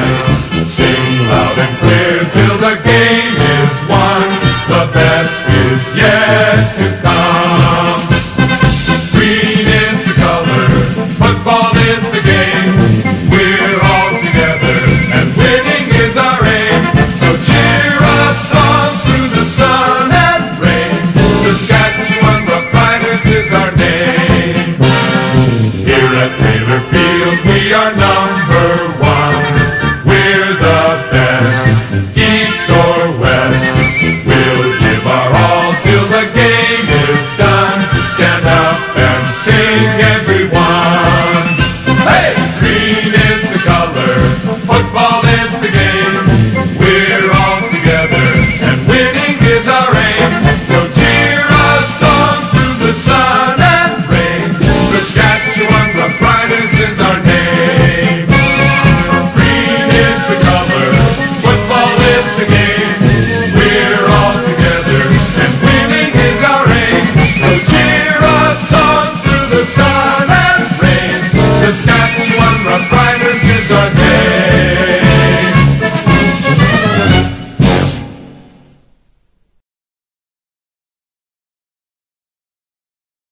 Thank you. everyone.